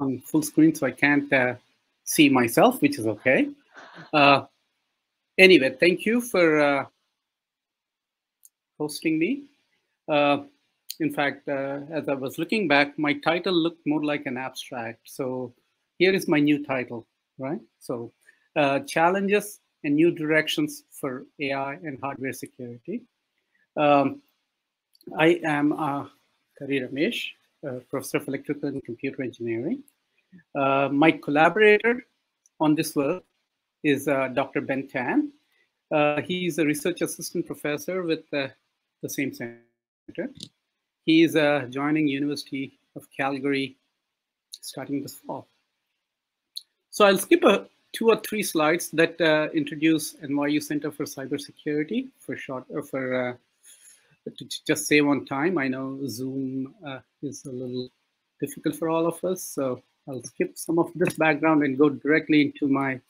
on full screen, so I can't uh, see myself, which is okay. Uh, anyway, thank you for uh, hosting me. Uh, in fact, uh, as I was looking back, my title looked more like an abstract. So here is my new title, right? So uh, challenges and new directions for AI and hardware security. Um, I am uh, Karri Ramesh, professor of electrical and computer engineering. Uh, my collaborator on this work is uh, Dr. Ben Tan. Uh, he's a research assistant professor with uh, the same center. He is uh, joining University of Calgary starting this fall. So I'll skip a, two or three slides that uh, introduce NYU Center for Cybersecurity for short uh, for uh, to just save on time. I know Zoom uh, is a little difficult for all of us, so I'll skip some of this background and go directly into my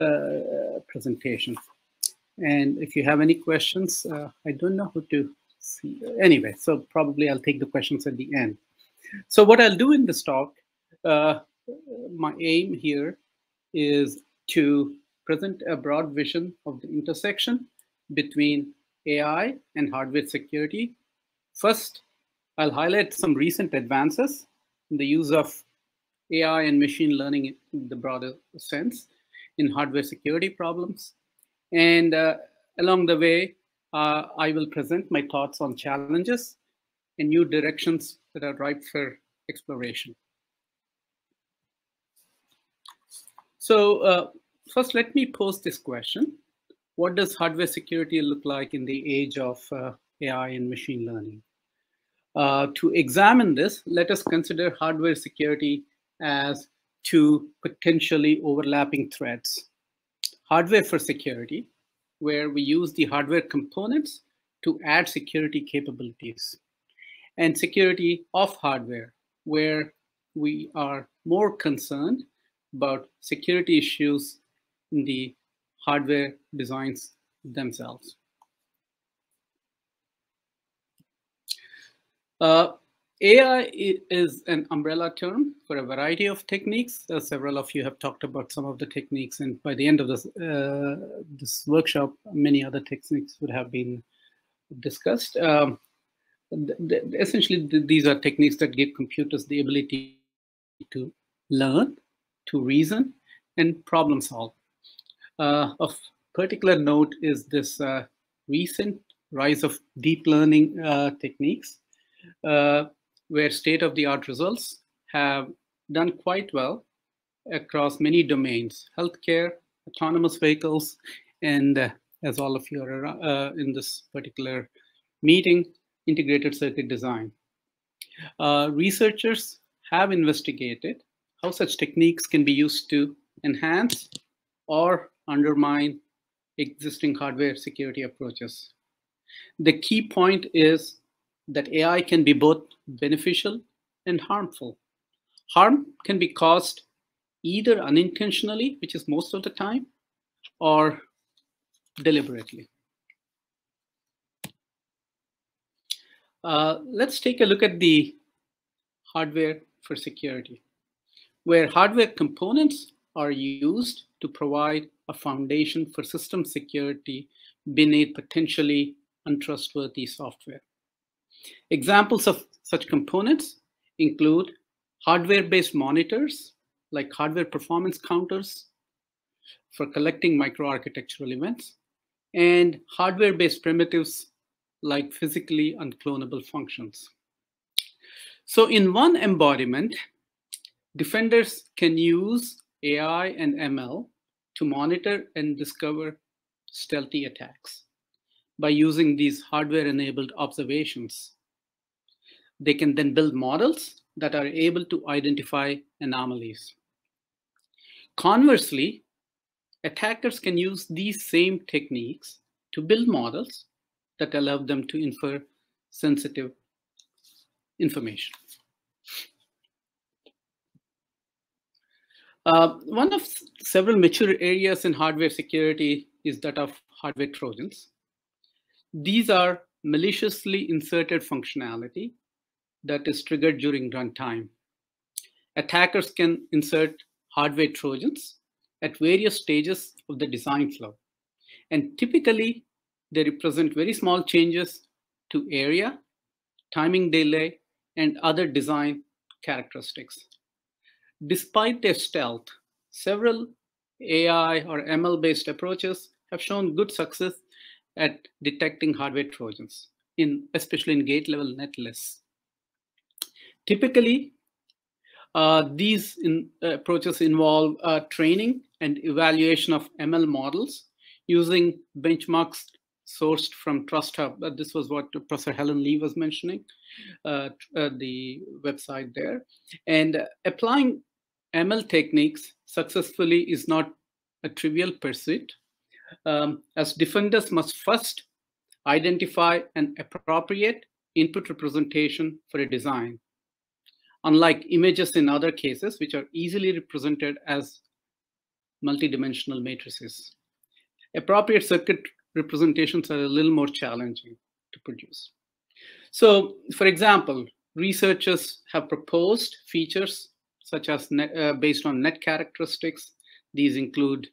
uh, presentation. And if you have any questions, uh, I don't know who to see. Anyway, so probably I'll take the questions at the end. So what I'll do in this talk, uh, my aim here is to present a broad vision of the intersection between AI and hardware security. First, I'll highlight some recent advances in the use of AI and machine learning in the broader sense in hardware security problems. And uh, along the way, uh, I will present my thoughts on challenges and new directions that are ripe for exploration. So uh, first, let me pose this question. What does hardware security look like in the age of uh, AI and machine learning? Uh, to examine this, let us consider hardware security as two potentially overlapping threats. Hardware for security, where we use the hardware components to add security capabilities. And security of hardware, where we are more concerned about security issues in the hardware designs themselves. Uh, AI is an umbrella term for a variety of techniques. Uh, several of you have talked about some of the techniques, and by the end of this uh, this workshop, many other techniques would have been discussed. Um, th th essentially, th these are techniques that give computers the ability to learn, to reason, and problem solve. Uh, of particular note is this uh, recent rise of deep learning uh, techniques. Where state-of-the-art results have done quite well across many domains, healthcare, autonomous vehicles, and uh, as all of you are uh, in this particular meeting, integrated circuit design. Uh, researchers have investigated how such techniques can be used to enhance or undermine existing hardware security approaches. The key point is that AI can be both beneficial and harmful. Harm can be caused either unintentionally, which is most of the time, or deliberately. Uh, let's take a look at the hardware for security, where hardware components are used to provide a foundation for system security beneath potentially untrustworthy software. Examples of such components include hardware-based monitors, like hardware performance counters for collecting microarchitectural events, and hardware-based primitives like physically unclonable functions. So in one embodiment, defenders can use AI and ML to monitor and discover stealthy attacks by using these hardware-enabled observations. They can then build models that are able to identify anomalies. Conversely, attackers can use these same techniques to build models that allow them to infer sensitive information. Uh, one of several mature areas in hardware security is that of hardware trojans. These are maliciously inserted functionality that is triggered during runtime. attackers can insert hardware trojans at various stages of the design flow. And typically, they represent very small changes to area, timing delay, and other design characteristics. Despite their stealth, several AI or ML based approaches have shown good success at detecting hardware trojans, in, especially in gate level netlists. Typically, uh, these in, uh, approaches involve uh, training and evaluation of ML models using benchmarks sourced from TrustHub. Uh, this was what Professor Helen Li was mentioning, uh, uh, the website there. And applying ML techniques successfully is not a trivial pursuit, um, as defenders must first identify an appropriate input representation for a design. Unlike images in other cases, which are easily represented as multidimensional matrices. Appropriate circuit representations are a little more challenging to produce. So, for example, researchers have proposed features such as net, uh, based on net characteristics. These include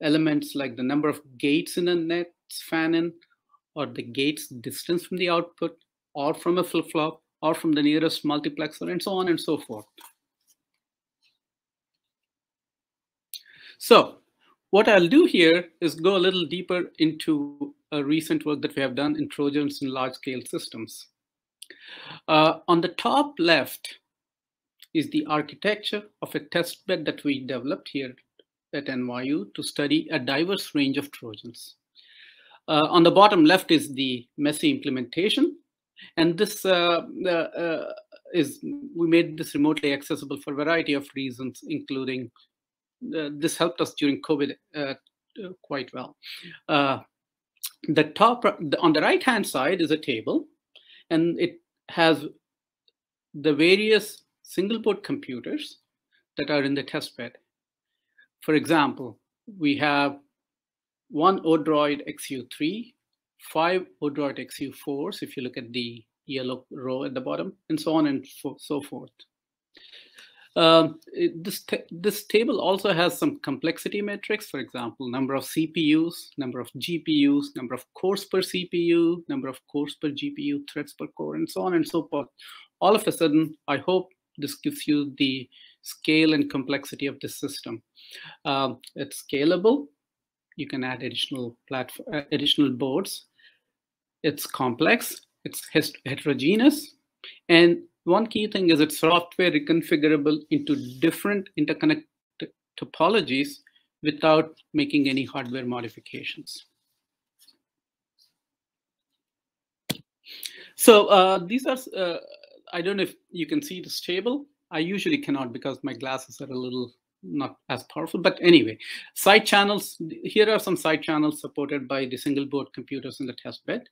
elements like the number of gates in a net fan-in, or the gate's distance from the output, or from a flip-flop, or from the nearest multiplexer, and so on and so forth. So what I'll do here is go a little deeper into a recent work that we have done in Trojans in large-scale systems. Uh, on the top left is the architecture of a test bed that we developed here at NYU to study a diverse range of Trojans. Uh, on the bottom left is the messy implementation. And this uh, uh, is, we made this remotely accessible for a variety of reasons, including uh, this helped us during COVID uh, quite well. Uh, the top, on the right-hand side is a table, and it has the various single board computers that are in the test bed. For example, we have one Odroid XU3, five Odroid XU4s, if you look at the yellow row at the bottom, and so on and so forth. Um, this, this table also has some complexity metrics, for example, number of CPUs, number of GPUs, number of cores per CPU, number of cores per GPU, threads per core, and so on and so forth. All of a sudden, I hope this gives you the scale and complexity of the system. Um, it's scalable. You can add additional platform, uh, additional boards. It's complex. It's heterogeneous, and one key thing is it's software reconfigurable into different interconnect topologies without making any hardware modifications. So uh, these are, uh, I don't know if you can see this table. I usually cannot because my glasses are a little not as powerful, but anyway, side channels, here are some side channels supported by the single board computers in the test bed.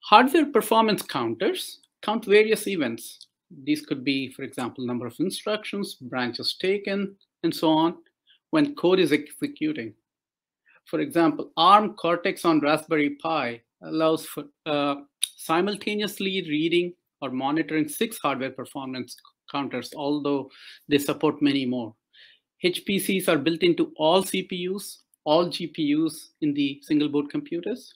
Hardware performance counters count various events. These could be, for example, number of instructions, branches taken, and so on, when code is executing. For example, ARM Cortex on Raspberry Pi allows for uh, simultaneously reading or monitoring six hardware performance counters, although they support many more. HPCs are built into all CPUs, all GPUs in the single board computers.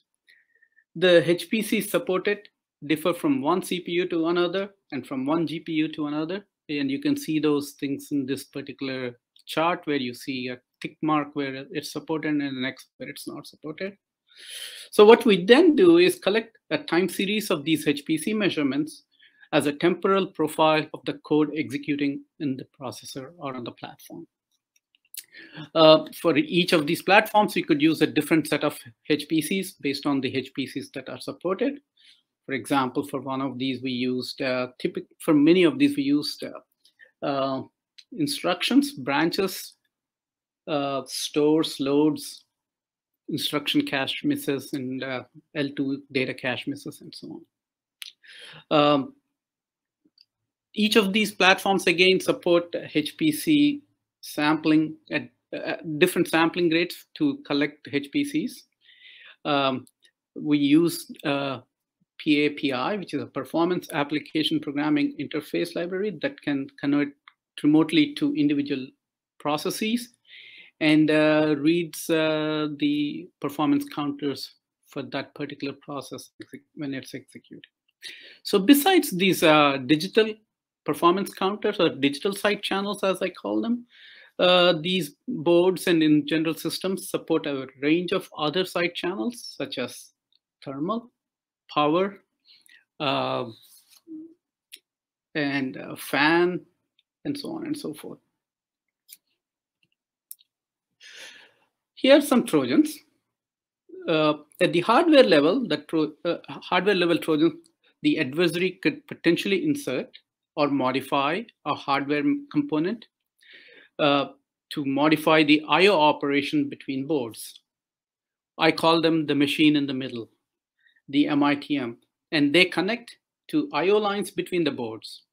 The HPCs supported differ from one CPU to another and from one GPU to another. And you can see those things in this particular chart where you see a tick mark where it's supported and the next where it's not supported. So what we then do is collect a time series of these HPC measurements as a temporal profile of the code executing in the processor or on the platform. Uh, for each of these platforms, we could use a different set of HPCs based on the HPCs that are supported. For example, for one of these, we used, uh, for many of these, we used uh, uh, instructions, branches, uh, stores, loads, instruction cache misses, and uh, L2 data cache misses, and so on. Um, each of these platforms, again, support HPC sampling at uh, different sampling rates to collect HPCs. Um, we use uh, PAPI, which is a performance application programming interface library that can convert remotely to individual processes and uh, reads uh, the performance counters for that particular process when it's executed. So besides these uh, digital performance counters or digital side channels, as I call them, uh, these boards and in general systems support a range of other side channels such as thermal, power, uh, and fan, and so on and so forth. Here are some Trojans. Uh, at the hardware level, the tro uh, hardware level Trojan, the adversary could potentially insert or modify a hardware component uh, to modify the I/O operation between boards. I call them the machine in the middle, the MITM, and they connect to I/O lines between the boards.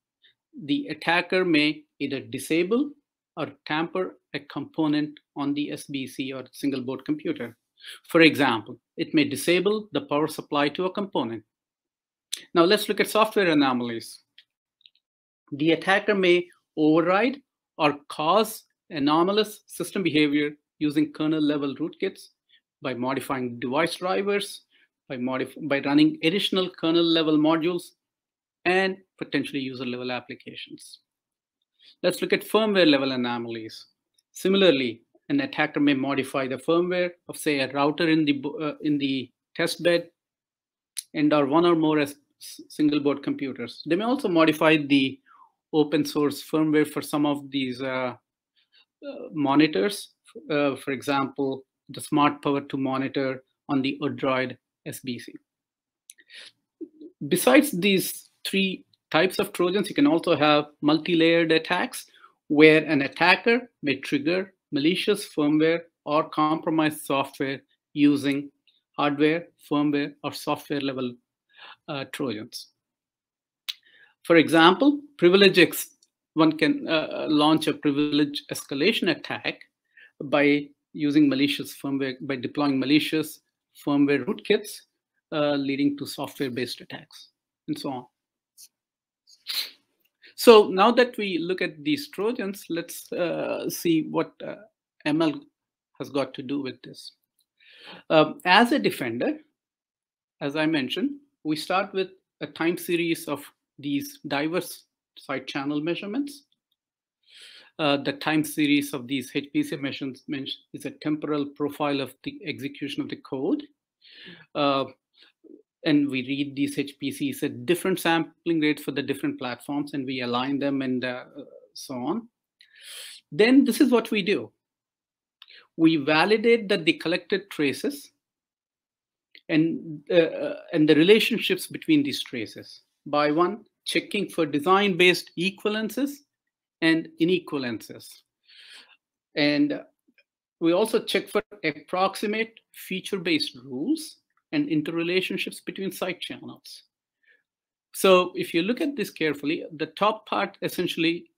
The attacker may either disable or tamper a component on the SBC or single board computer. For example, it may disable the power supply to a component. Now let's look at software anomalies. The attacker may override or cause anomalous system behavior using kernel level rootkits by modifying device drivers, by, by running additional kernel level modules, and potentially user level applications. Let's look at firmware level anomalies. Similarly, an attacker may modify the firmware of, say, a router in the uh, in the test bed and or one or more single board computers. They may also modify the open source firmware for some of these uh, uh, monitors. Uh, for example, the smart power to monitor on the Odroid SBC. Besides these three types of Trojans, you can also have multi-layered attacks where an attacker may trigger malicious firmware or compromised software using hardware, firmware, or software level uh, Trojans. For example, privilege one can uh, launch a privilege escalation attack by using malicious firmware, by deploying malicious firmware rootkits, uh, leading to software-based attacks, and so on. So now that we look at these Trojans, let's uh, see what uh, ML has got to do with this. Um, as a defender, as I mentioned, we start with a time series of these diverse side channel measurements. Uh, the time series of these HPC measurements is a temporal profile of the execution of the code. Uh, and we read these HPCs at different sampling rates for the different platforms, and we align them and uh, so on. Then this is what we do. We validate that the collected traces and, uh, and the relationships between these traces by one, checking for design-based equivalences and inequivalences. And we also check for approximate feature-based rules and interrelationships between side channels. So if you look at this carefully, the top part essentially,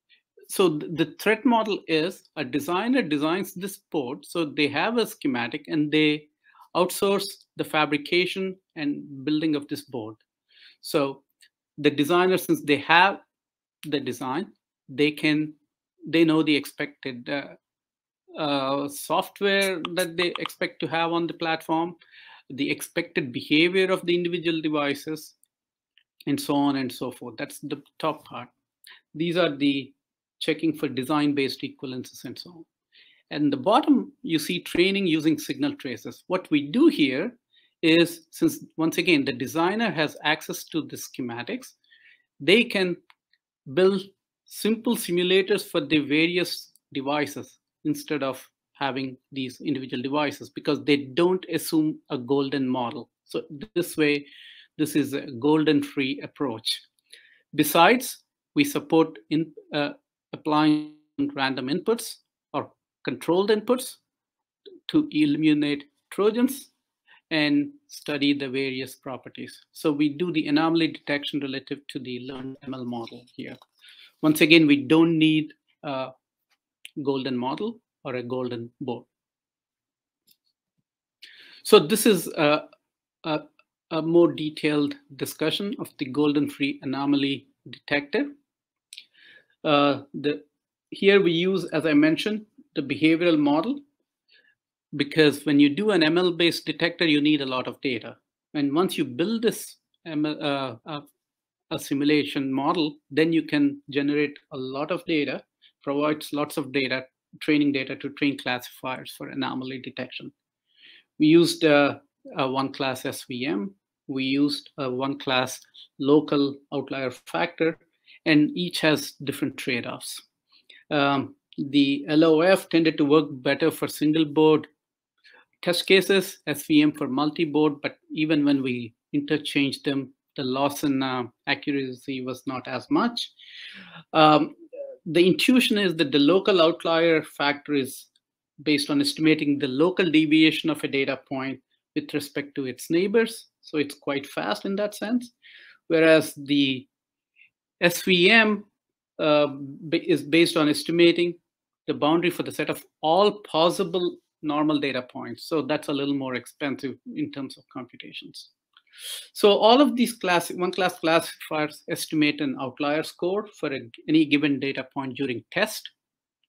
so the threat model is a designer designs this board. So they have a schematic and they outsource the fabrication and building of this board. So the designer, since they have the design, they can, they know the expected uh, uh, software that they expect to have on the platform, the expected behavior of the individual devices, and so on and so forth. That's the top part. These are the checking for design-based equivalences and so on. And the bottom, you see training using signal traces. What we do here is, since once again, the designer has access to the schematics, they can build simple simulators for the various devices instead of having these individual devices because they don't assume a golden model. So this way, this is a golden free approach. Besides, we support in uh, applying random inputs or controlled inputs to eliminate Trojans and study the various properties. So we do the anomaly detection relative to the learned ML model here. Once again, we don't need a golden model or a golden board. So this is a, a, a more detailed discussion of the golden free anomaly detector. Uh, the here we use, as I mentioned, the behavioral model because when you do an ML based detector, you need a lot of data. And once you build this ML, uh, uh, a simulation model, then you can generate a lot of data, provides lots of data, training data to train classifiers for anomaly detection. We used a one class SVM. We used a one class local outlier factor, and each has different trade-offs. Um, the LOF tended to work better for single board test cases, SVM for multi-board, but even when we interchange them, the loss in uh, accuracy was not as much. Um, the intuition is that the local outlier factor is based on estimating the local deviation of a data point with respect to its neighbors. So it's quite fast in that sense. Whereas the SVM uh, is based on estimating the boundary for the set of all possible normal data points. So that's a little more expensive in terms of computations. So all of these class, one class classifiers estimate an outlier score for a, any given data point during test,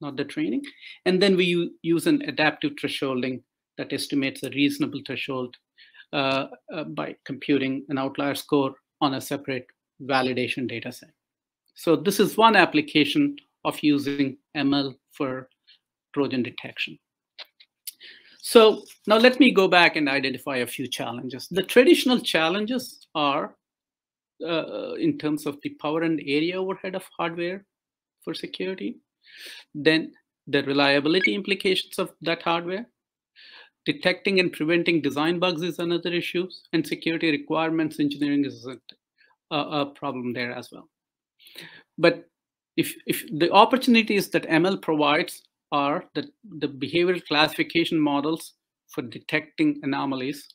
not the training. And then we use an adaptive thresholding that estimates a reasonable threshold uh, uh, by computing an outlier score on a separate validation data set. So this is one application of using ML for Trojan detection. So now let me go back and identify a few challenges. The traditional challenges are uh, in terms of the power and area overhead of hardware for security, then the reliability implications of that hardware, detecting and preventing design bugs is another issue, and security requirements engineering is a, a problem there as well. But if, if the opportunities that ML provides are the, the behavioral classification models for detecting anomalies.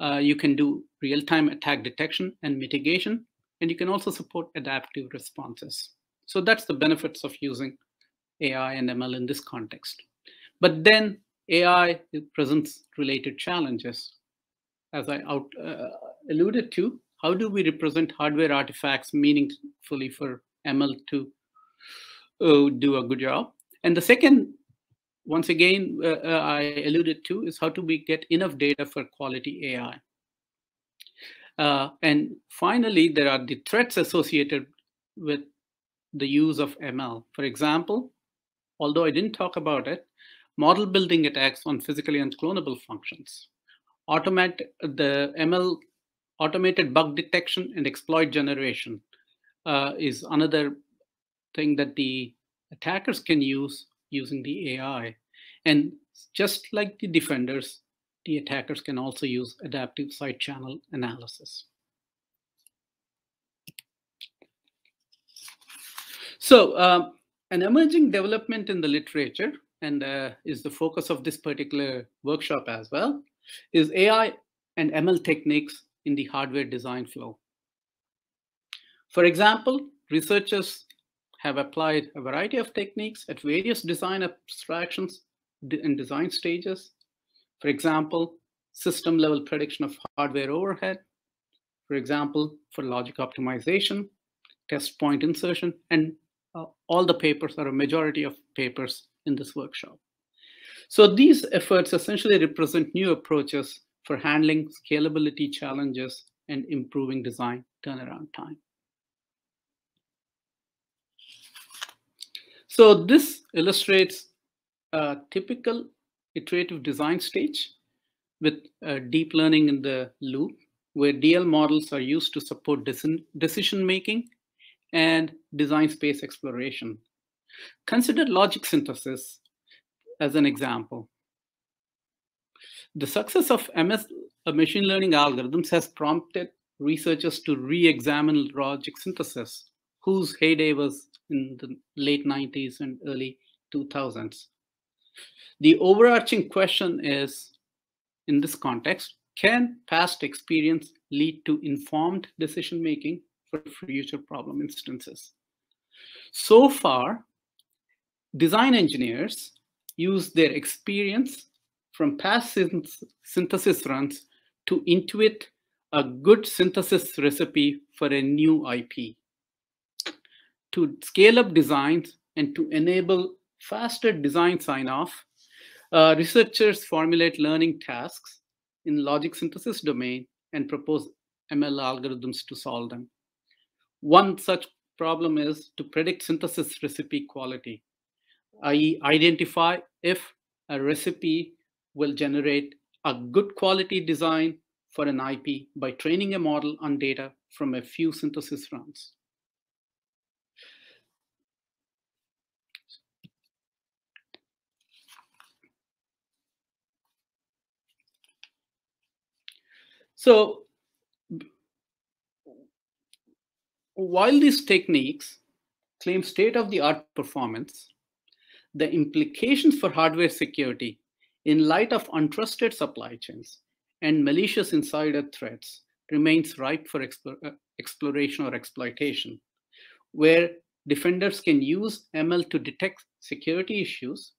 Uh, you can do real-time attack detection and mitigation, and you can also support adaptive responses. So that's the benefits of using AI and ML in this context. But then AI presents related challenges. As I out, uh, alluded to, how do we represent hardware artifacts meaningfully for ML to uh, do a good job? And the second, once again, uh, uh, I alluded to, is how do we get enough data for quality AI? Uh, and finally, there are the threats associated with the use of ML. For example, although I didn't talk about it, model building attacks on physically unclonable functions. Automate the ML automated bug detection and exploit generation uh, is another thing that the attackers can use using the AI. And just like the defenders, the attackers can also use adaptive side channel analysis. So um, an emerging development in the literature, and uh, is the focus of this particular workshop as well, is AI and ML techniques in the hardware design flow. For example, researchers have applied a variety of techniques at various design abstractions and design stages. For example, system level prediction of hardware overhead. For example, for logic optimization, test point insertion, and uh, all the papers or a majority of papers in this workshop. So these efforts essentially represent new approaches for handling scalability challenges and improving design turnaround time. So this illustrates a typical iterative design stage with uh, deep learning in the loop, where DL models are used to support decision making and design space exploration. Consider logic synthesis as an example. The success of MS uh, machine learning algorithms has prompted researchers to re-examine logic synthesis, whose heyday was in the late 90s and early 2000s. The overarching question is, in this context, can past experience lead to informed decision making for future problem instances? So far, design engineers use their experience from past synthesis runs to intuit a good synthesis recipe for a new IP to scale up designs, and to enable faster design sign-off, uh, researchers formulate learning tasks in logic synthesis domain and propose ML algorithms to solve them. One such problem is to predict synthesis recipe quality, i.e. identify if a recipe will generate a good quality design for an IP by training a model on data from a few synthesis runs. So while these techniques claim state-of-the-art performance, the implications for hardware security in light of untrusted supply chains and malicious insider threats remains ripe for uh, exploration or exploitation, where defenders can use ML to detect security issues.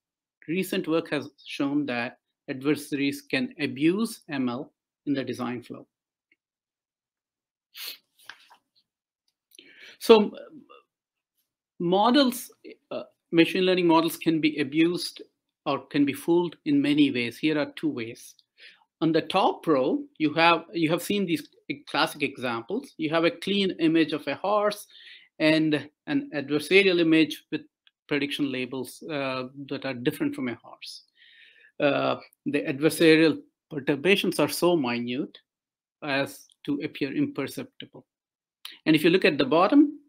Recent work has shown that adversaries can abuse ML in the design flow. So models, uh, machine learning models can be abused or can be fooled in many ways. Here are two ways. On the top row, you have you have seen these classic examples. You have a clean image of a horse and an adversarial image with prediction labels uh, that are different from a horse. Uh, the adversarial perturbations are so minute as to appear imperceptible. And if you look at the bottom,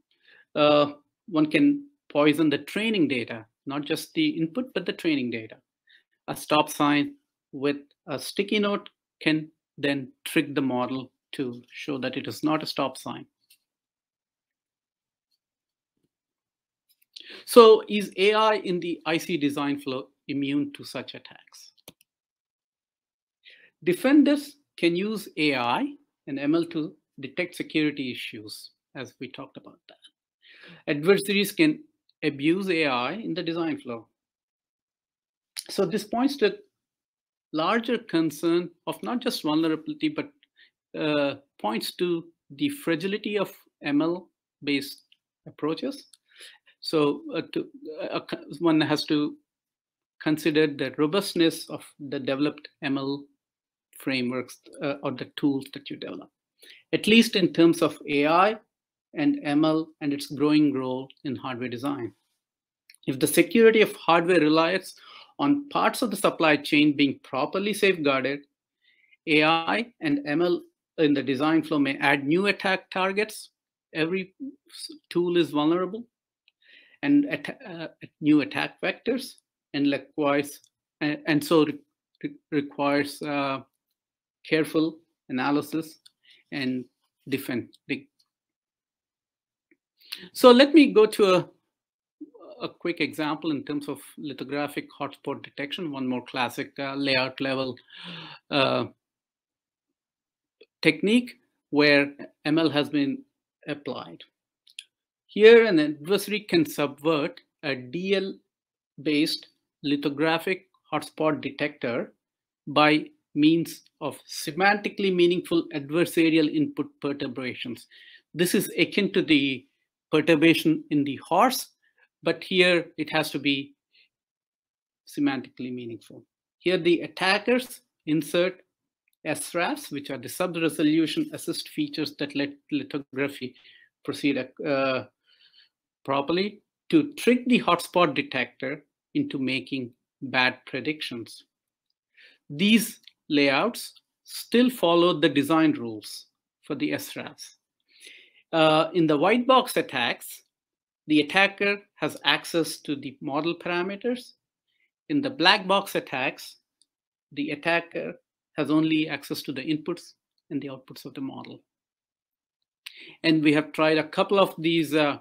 uh, one can poison the training data, not just the input, but the training data. A stop sign with a sticky note can then trick the model to show that it is not a stop sign. So is AI in the IC design flow immune to such attacks? Defenders can use AI and ML to detect security issues, as we talked about that. Adversaries can abuse AI in the design flow. So this points to larger concern of not just vulnerability, but uh, points to the fragility of ML-based approaches. So uh, to, uh, one has to consider the robustness of the developed ML frameworks uh, or the tools that you develop, at least in terms of AI and ML and its growing role in hardware design. If the security of hardware relies on parts of the supply chain being properly safeguarded, AI and ML in the design flow may add new attack targets. Every tool is vulnerable and at, uh, new attack vectors and likewise, and, and so re requires uh, careful analysis and defending. So let me go to a, a quick example in terms of lithographic hotspot detection, one more classic uh, layout level uh, technique where ML has been applied. Here, an adversary can subvert a DL-based lithographic hotspot detector by means of semantically meaningful adversarial input perturbations. This is akin to the perturbation in the horse, but here it has to be semantically meaningful. Here the attackers insert SRAFs, which are the sub-resolution assist features that let lithography proceed uh, properly to trick the hotspot detector into making bad predictions. These layouts still follow the design rules for the SRAFs. Uh, in the white box attacks, the attacker has access to the model parameters. In the black box attacks, the attacker has only access to the inputs and the outputs of the model. And we have tried a couple of these uh,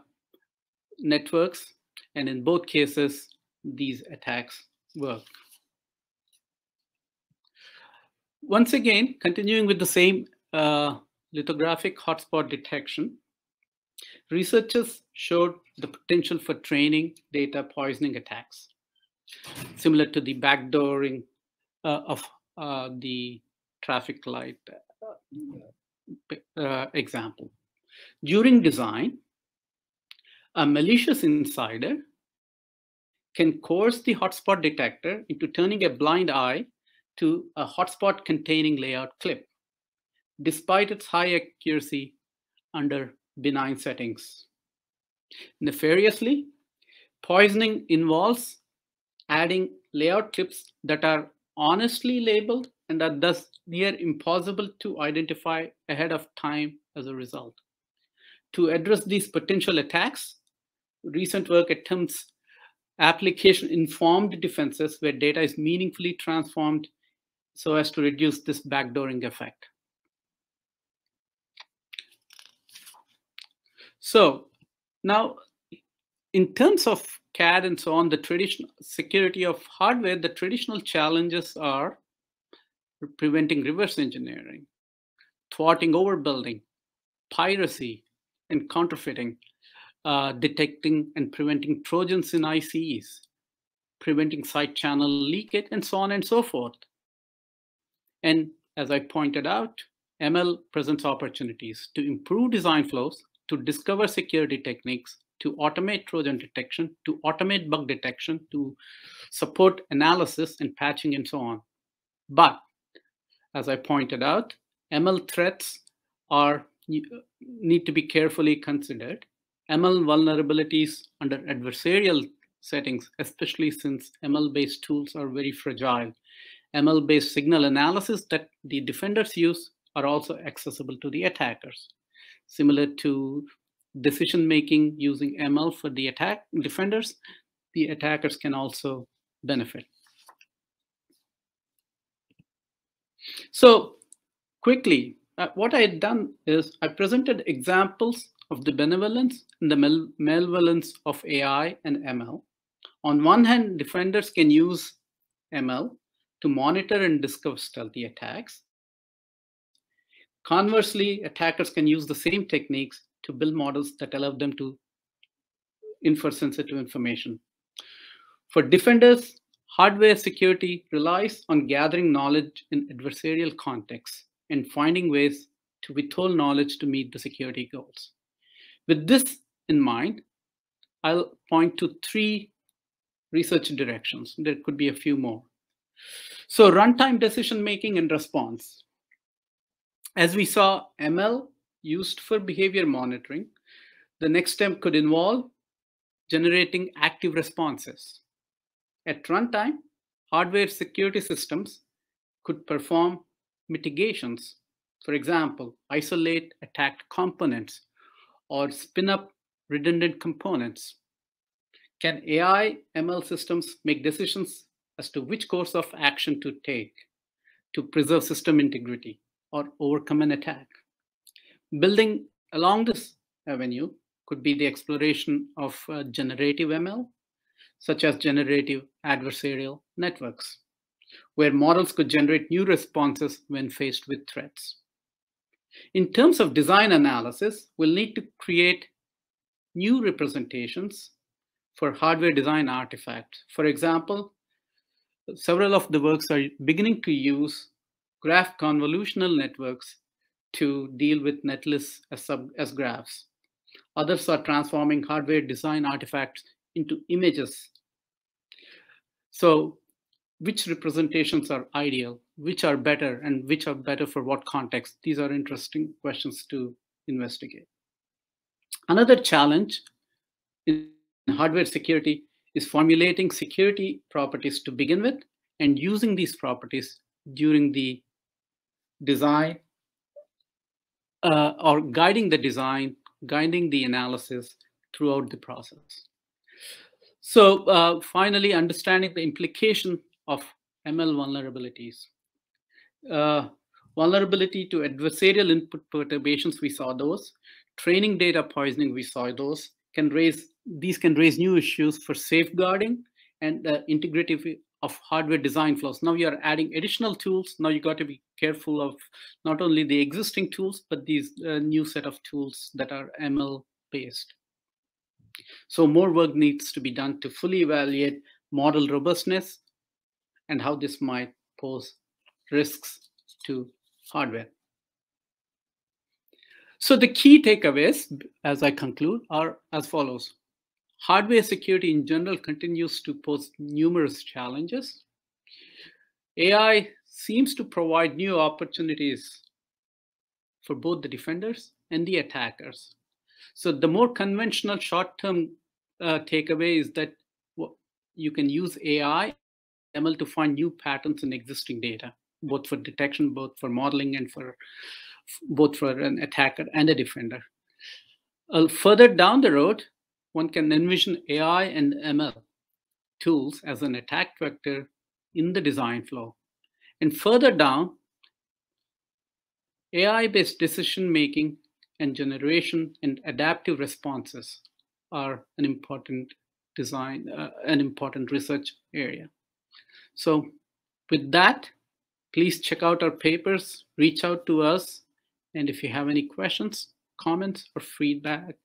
networks, and in both cases, these attacks work. Once again, continuing with the same uh, lithographic hotspot detection, researchers showed the potential for training data poisoning attacks, similar to the backdooring uh, of uh, the traffic light uh, uh example. During design, a malicious insider can coerce the hotspot detector into turning a blind eye to a hotspot containing layout clip, despite its high accuracy under benign settings. Nefariously, poisoning involves adding layout clips that are honestly labeled and are thus near impossible to identify ahead of time as a result. To address these potential attacks, recent work attempts application informed defenses where data is meaningfully transformed so as to reduce this backdooring effect. So now, in terms of CAD and so on, the traditional security of hardware, the traditional challenges are preventing reverse engineering, thwarting overbuilding, piracy, and counterfeiting, uh, detecting and preventing Trojans in ICs, preventing side channel leakage, and so on and so forth. And as I pointed out, ML presents opportunities to improve design flows, to discover security techniques, to automate Trojan detection, to automate bug detection, to support analysis and patching and so on. But as I pointed out, ML threats are need to be carefully considered. ML vulnerabilities under adversarial settings, especially since ML-based tools are very fragile. ML-based signal analysis that the defenders use are also accessible to the attackers. Similar to decision making using ML for the attack defenders, the attackers can also benefit. So quickly, uh, what I had done is I presented examples of the benevolence and the malevolence of AI and ML. On one hand, defenders can use ML to monitor and discover stealthy attacks. Conversely, attackers can use the same techniques to build models that allow them to infer sensitive information. For defenders, hardware security relies on gathering knowledge in adversarial contexts and finding ways to withhold knowledge to meet the security goals. With this in mind, I'll point to three research directions. There could be a few more. So runtime decision making and response. As we saw, ML used for behavior monitoring, the next step could involve generating active responses. At runtime, hardware security systems could perform mitigations. For example, isolate attacked components or spin up redundant components. Can AI ML systems make decisions as to which course of action to take to preserve system integrity or overcome an attack? Building along this avenue could be the exploration of uh, generative ML, such as generative adversarial networks where models could generate new responses when faced with threats. In terms of design analysis, we'll need to create new representations for hardware design artifacts. For example, several of the works are beginning to use graph convolutional networks to deal with netlists as, sub, as graphs. Others are transforming hardware design artifacts into images. So which representations are ideal, which are better, and which are better for what context? These are interesting questions to investigate. Another challenge in hardware security is formulating security properties to begin with and using these properties during the design uh, or guiding the design, guiding the analysis throughout the process. So uh, finally, understanding the implication of ML vulnerabilities. Uh, vulnerability to adversarial input perturbations, we saw those. Training data poisoning, we saw those. Can raise these can raise new issues for safeguarding and uh, integrity of hardware design flows. Now you are adding additional tools. Now you got to be careful of not only the existing tools, but these uh, new set of tools that are ML based. So more work needs to be done to fully evaluate model robustness, and how this might pose risks to hardware. So the key takeaways, as I conclude, are as follows. Hardware security in general continues to pose numerous challenges. AI seems to provide new opportunities for both the defenders and the attackers. So the more conventional short-term uh, takeaway is that you can use AI ML to find new patterns in existing data, both for detection, both for modeling, and for both for an attacker and a defender. Uh, further down the road, one can envision AI and ML tools as an attack vector in the design flow. And further down, AI-based decision making and generation and adaptive responses are an important design, uh, an important research area. So with that, please check out our papers, reach out to us, and if you have any questions, comments, or feedback,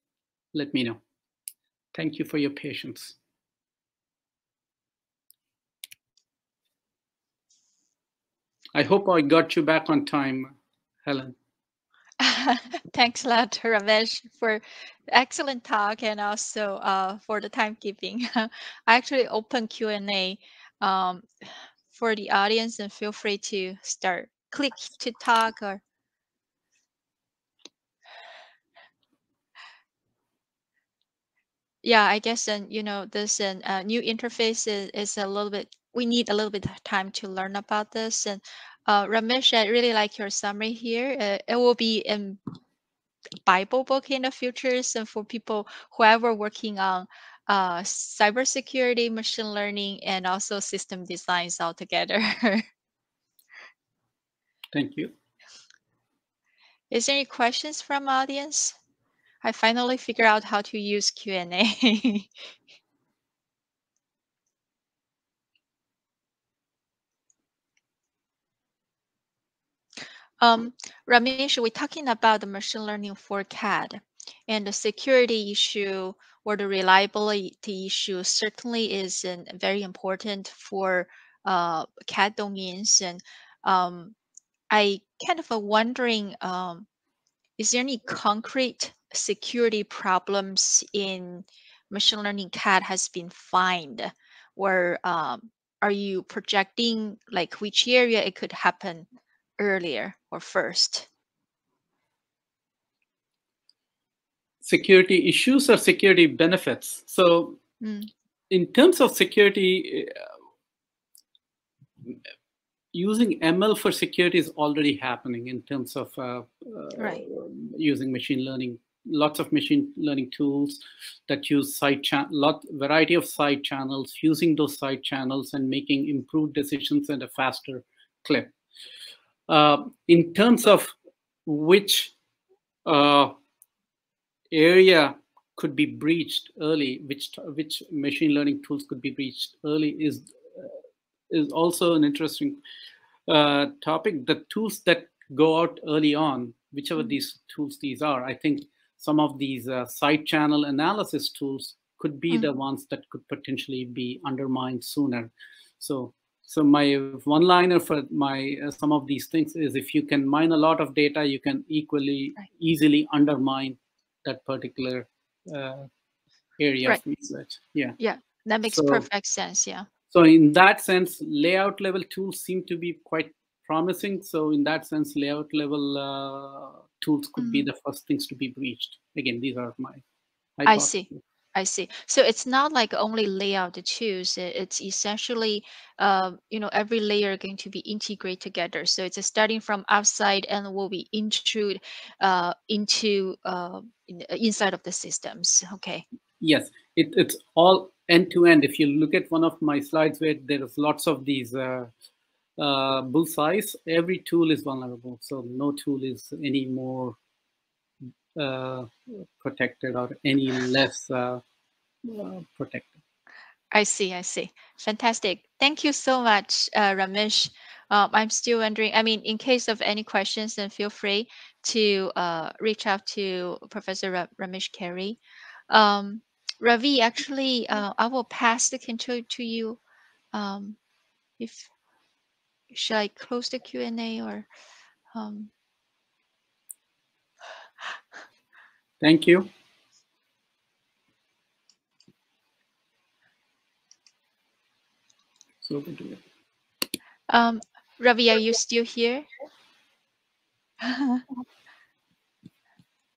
let me know. Thank you for your patience. I hope I got you back on time, Helen. Thanks a lot, Ramesh, for excellent talk and also uh, for the timekeeping. I actually open Q&A um, for the audience and feel free to start. Click to talk or yeah, I guess then you know this and uh, new interface is, is a little bit. We need a little bit of time to learn about this. And uh, Ramesh, I really like your summary here. Uh, it will be in Bible book in the futures, and for people whoever working on uh, cybersecurity, machine learning, and also system designs all together. Thank you. Is there any questions from audience? I finally figured out how to use Q&A. um, Ramesh, we're talking about the machine learning for CAD and the security issue or the reliability issue certainly is an, very important for uh, CAD domains. And um, I kind of wondering, um, is there any concrete security problems in machine learning CAD has been found, or um, are you projecting like which area it could happen earlier or first? Security issues or security benefits. So, mm. in terms of security, uh, using ML for security is already happening in terms of uh, uh, right. using machine learning lots of machine learning tools that use side channel lot variety of side channels using those side channels and making improved decisions at a faster clip. Uh, in terms of which uh, area could be breached early which which machine learning tools could be breached early is uh, is also an interesting uh, topic. The tools that go out early on whichever these tools these are i think some of these uh, side channel analysis tools could be mm-hmm. the ones that could potentially be undermined sooner. So, so my one liner for my uh, some of these things is if you can mine a lot of data, you can equally right. easily undermine that particular uh, area right. of research. Yeah. Yeah, that makes so, perfect sense. Yeah. So in that sense, layout level tools seem to be quite promising. So in that sense, layout level uh, tools could mm-hmm. be the first things to be breached. Again, these are my. I see. I see. So it's not like only layout tools. It's essentially, uh, you know, every layer going to be integrated together. So it's starting from outside and will be intrude uh, into uh, in, inside of the systems. Okay. Yes, it, it's all end to end. If you look at one of my slides where there is lots of these uh, uh, bullseyes, every tool is vulnerable. So no tool is any more uh, protected or any less uh, uh, protected. I see, I see. Fantastic. Thank you so much, uh, Ramesh. Um, I'm still wondering, I mean, in case of any questions, then feel free to uh, reach out to Professor Ra Ramesh Karri. Um, Ravi, actually, I will pass the control to you um, if should I close the Q&A or? Um... Thank you. So um, Ravi, are you still here?